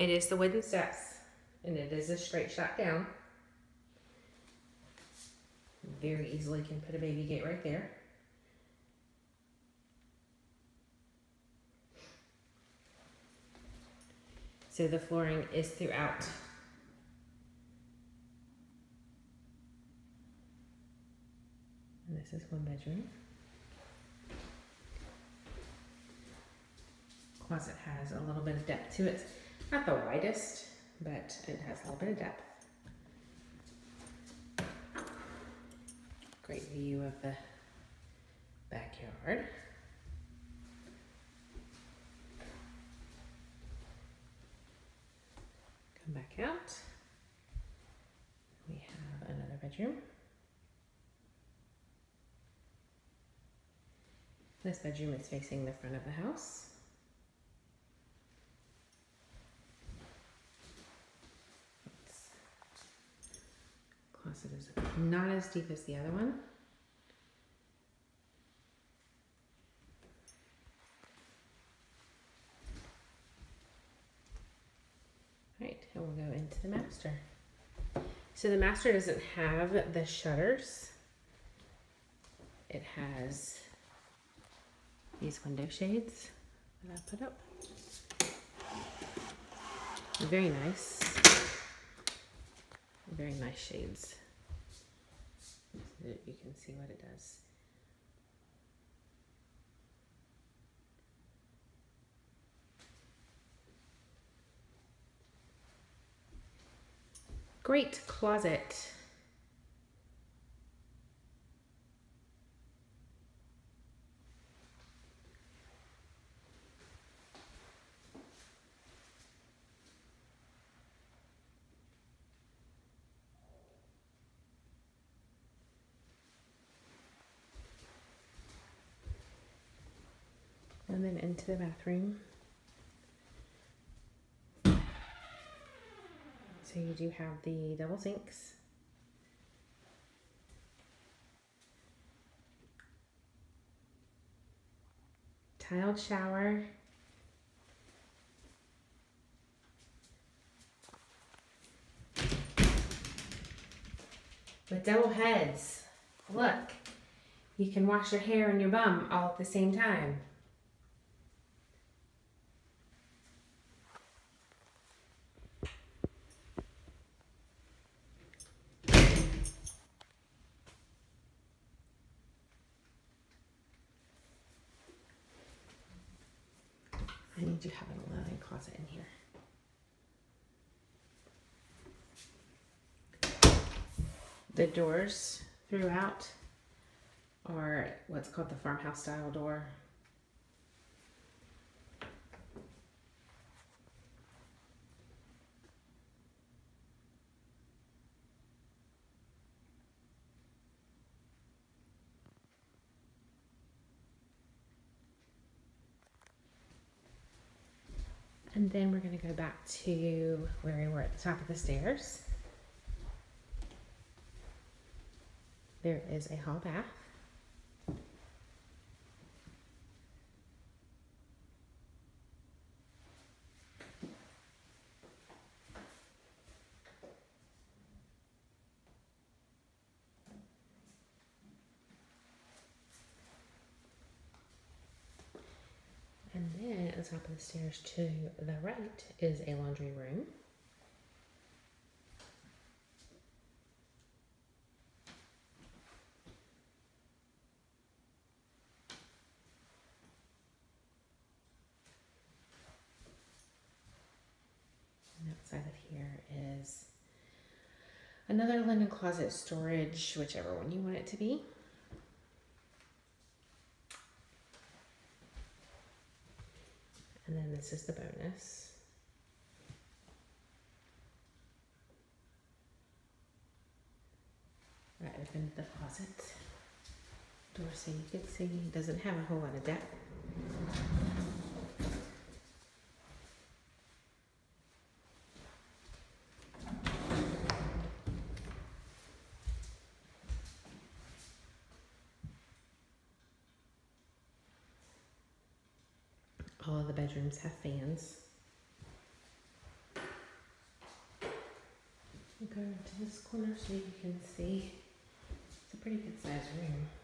It is the wooden steps and it is a straight shot down. Very easily can put a baby gate right there. So the flooring is throughout. And this is one bedroom. Closet has a little bit of depth to it. Not the widest, but it has a little bit of depth. Great view of the backyard. Come back out. We have another bedroom. This bedroom is facing the front of the house. Closet is not as deep as the other one. Right, and we'll go into the master. So the master doesn't have the shutters. It has these window shades that I put up. Very nice. Very nice shades. You can see what it does. Great closet. And then into the bathroom. So you do have the double sinks. Tiled shower. With double heads. Look, you can wash your hair and your bum all at the same time. To have an linen closet in here. The doors throughout are what's called the farmhouse style door. And then we're going to go back to where we were at the top of the stairs. There is a hall bath. And then the top of the stairs to the right is a laundry room. Outside of here is another linen closet storage, whichever one you want it to be. And then this is the bonus. Right open the closet door you can see doesn't have a whole lot of depth. all the bedrooms have fans. We'll go to this corner so you can see. It's a pretty good size room.